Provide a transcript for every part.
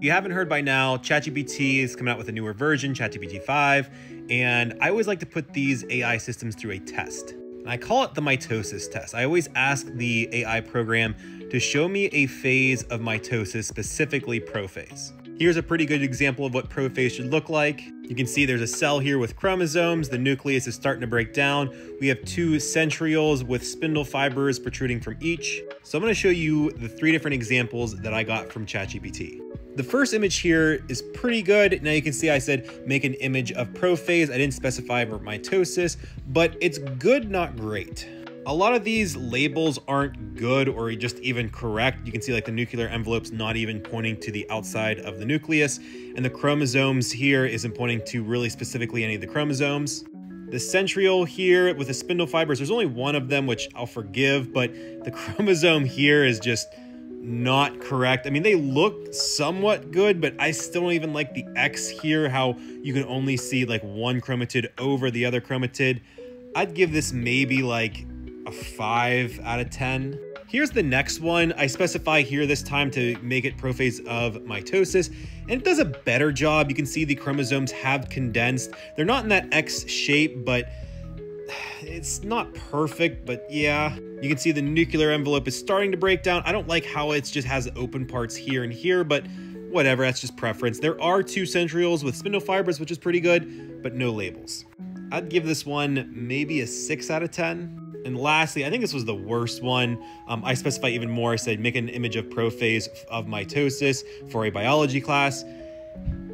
you haven't heard by now, ChatGPT is coming out with a newer version, ChatGPT 5, and I always like to put these AI systems through a test. And I call it the mitosis test. I always ask the AI program to show me a phase of mitosis, specifically prophase. Here's a pretty good example of what prophase should look like. You can see there's a cell here with chromosomes. The nucleus is starting to break down. We have two centrioles with spindle fibers protruding from each. So I'm gonna show you the three different examples that I got from ChatGPT. The first image here is pretty good. Now you can see I said make an image of prophase. I didn't specify mitosis, but it's good, not great. A lot of these labels aren't good or just even correct. You can see like the nuclear envelope's not even pointing to the outside of the nucleus, and the chromosomes here isn't pointing to really specifically any of the chromosomes. The centriole here with the spindle fibers, there's only one of them, which I'll forgive, but the chromosome here is just not correct. I mean, they look somewhat good, but I still don't even like the X here, how you can only see like one chromatid over the other chromatid. I'd give this maybe like a 5 out of 10. Here's the next one. I specify here this time to make it prophase of mitosis, and it does a better job. You can see the chromosomes have condensed. They're not in that X shape, but it's not perfect, but yeah. You can see the nuclear envelope is starting to break down. I don't like how it just has open parts here and here, but whatever, that's just preference. There are two centrioles with spindle fibers, which is pretty good, but no labels. I'd give this one maybe a 6 out of 10. And lastly, I think this was the worst one. Um, I specify even more. I said make an image of prophase of mitosis for a biology class.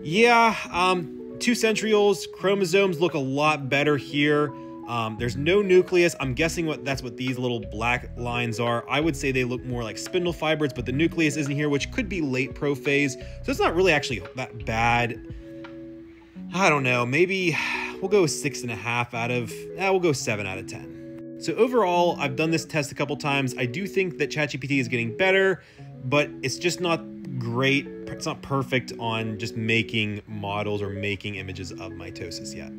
Yeah, um, two centrioles, chromosomes look a lot better here. Um, there's no nucleus. I'm guessing what that's what these little black lines are. I would say they look more like spindle fibers, but the nucleus isn't here, which could be late prophase. So it's not really actually that bad. I don't know. Maybe we'll go six and a half out of. Eh, we'll go seven out of ten. So overall, I've done this test a couple times. I do think that ChatGPT is getting better, but it's just not great. It's not perfect on just making models or making images of mitosis yet.